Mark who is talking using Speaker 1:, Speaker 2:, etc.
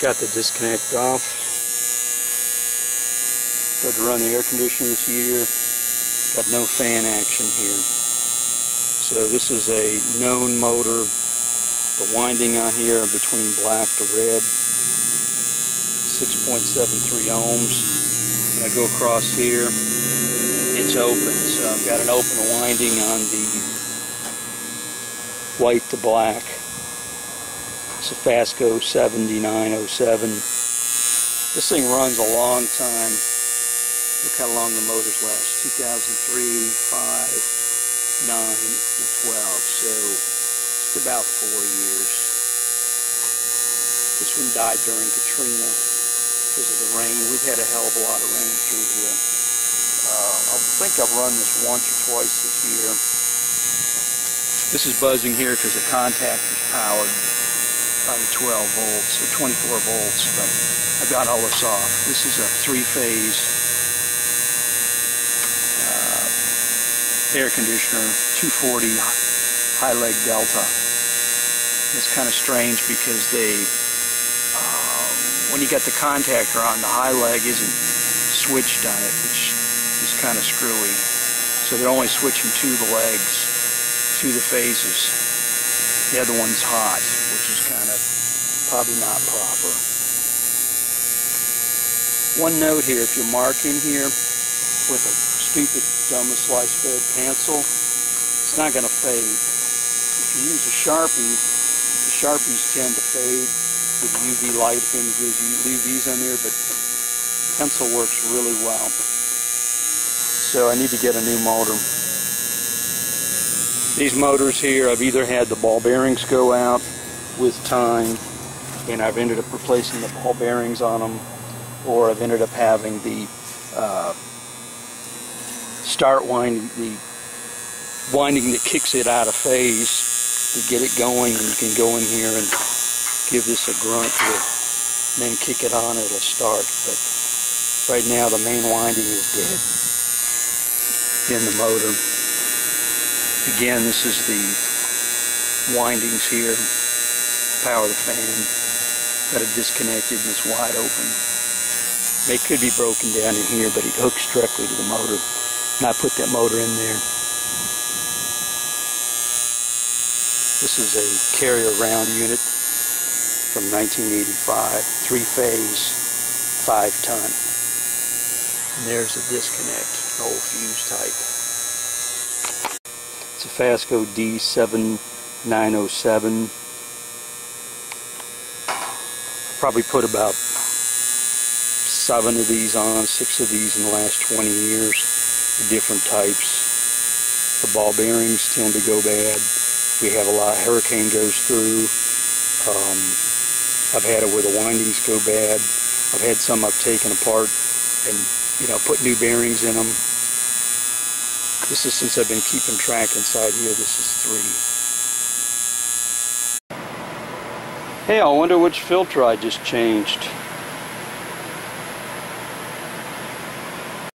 Speaker 1: got the disconnect off. Got to run the air conditioner this year. Got no fan action here. So this is a known motor. The winding on here between black to red. 6.73 ohms. When I go across here, it's open. So I've got an open winding on the white to black. It's a Fasco 7907. This thing runs a long time. Look how long the motors last. 2003, 5, 9, and 12. So it's about four years. This one died during Katrina because of the rain. We've had a hell of a lot of rain through here. Uh, I think I've run this once or twice this year. This is buzzing here because the contactor's powered by 12 volts or 24 volts, but I got all this off. This is a three-phase uh, air conditioner, 240 high leg delta. It's kind of strange because they, uh, when you get the contactor on, the high leg isn't switched on it, which is kind of screwy. So they're only switching to the legs, two the phases. The other one's hot, which is kind of probably not proper. One note here, if you're marking here with a stupid dumb slice fed pencil, it's not going to fade. If you use a Sharpie, the Sharpies tend to fade with UV light there's UVs on there, but pencil works really well. So I need to get a new motor. These motors here, I've either had the ball bearings go out with time and I've ended up replacing the ball bearings on them or I've ended up having the uh, start winding, the winding that kicks it out of phase to get it going and you can go in here and give this a grunt with then kick it on it'll start. But right now the main winding is dead in the motor again this is the windings here power the fan got it disconnected and it's wide open. It could be broken down in here, but it hooks directly to the motor. And I put that motor in there. This is a carrier round unit from 1985, three-phase, five-ton. And there's a disconnect, old fuse type. Fasco D7907 probably put about seven of these on, six of these in the last 20 years, different types. The ball bearings tend to go bad. We have a lot, of hurricane goes through. Um, I've had it where the windings go bad. I've had some I've taken apart and, you know, put new bearings in them. This is since I've been keeping track inside here, this is three. Hey, I wonder which filter I just changed.